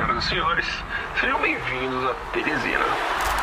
senhoras e senhores, sejam bem-vindos a Teresina.